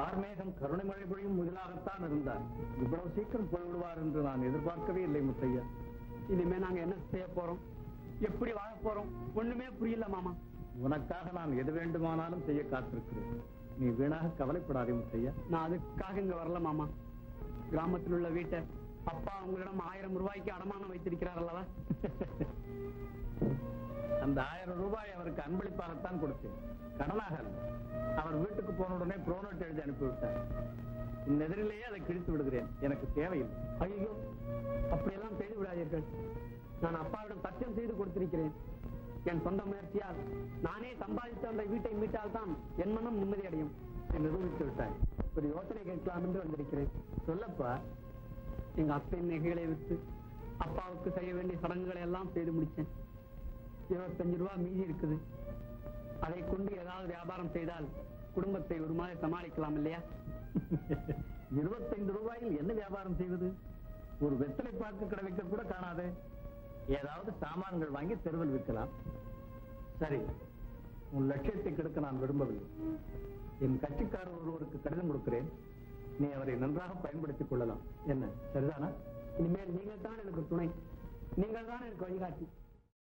ஆர்மேகம் கருணை மழை பொழியும் முதலாகத்தான் இருந்தார். இவ்வளவு சீக்கிரம் போய்விடுவார் என்று நான் எதிர்பார்க்கவே இல்லை முத்தையா. இனிமே நாங்க என்ன செய்ய போறோம்? எப்படி வாழ போறோம்? ஒண்ணுமே புரியல மாமா. உனக்காக நான் எது வேண்டுமானாலும் செய்ய காத்திருக்கிறேன். நீ வீணாக கவலைப்படாதே முத்தையா. நான் அதுக்காக இங்க வரல மாமா. கிராமத்தில் உள்ள வீட்டை அப்பா உங்களிடம் ஆயிரம் ரூபாய்க்கு அடமானம் வைத்திருக்கிறார் அல்லவா? அவருக்கு அன்பளிப்பாகத்தான் கொடுத்தேன். கடனாக அவர் வீட்டுக்கு போன உடனே புரோனோட் எழுதி அனுப்பிவிட்டார். உன் எதிரிலேயே அதை கிழித்து விடுகிறேன். எனக்கு தேவையில்லை. ஐயோ அப்படியெல்லாம் செய்து விடாதீர்கள். நான் அப்பாவிடம் சத்தியம் செய்து கொடுத்திருக்கிறேன். என் சொந்த முயற்சியால் நானே சம்பாதித்த அந்த வீட்டை மீட்டால் தான் என் மனம் நிம்மதி அடையும். நிரூபித்து விட்டாய். ஒரு யோசனை கேட்கலாம் என்று வந்திருக்கிறேன். சொல்லப்பா எங்க அத்தையின் நகைகளை விட்டு அப்பாவுக்கு செய்ய வேண்டிய சடங்குகளை எல்லாம் செய்து முடிச்சேன் இருபத்தஞ்சு ரூபாய் மீதி இருக்குது. அதை கொண்டு ஏதாவது வியாபாரம் செய்தால் குடும்பத்தை ஒரு மாதிரி சமாளிக்கலாம் இல்லையா? இருபத்தைந்து ரூபாயில் என்ன வியாபாரம் செய்வது? ஒரு வெத்தலை பாக்கு கடை வைக்க கூட காணாதே. ஏதாவது சாமான்கள் வாங்கி தெருவில் விற்கலாம். சரி உன் லட்சியத்தை கெடுக்க நான் விரும்பவில்லை. என் கட்சிக்காரர் ஒருவருக்கு கடிதம் கொடுக்கிறேன். நீ அவரை நன்றாக பயன்படுத்திக் கொள்ளலாம். என்ன சரிதானா? இனிமேல் நீங்கள் தான் எனக்கு துணை. நீங்கள் தான் எனக்கு வழிகாட்டி.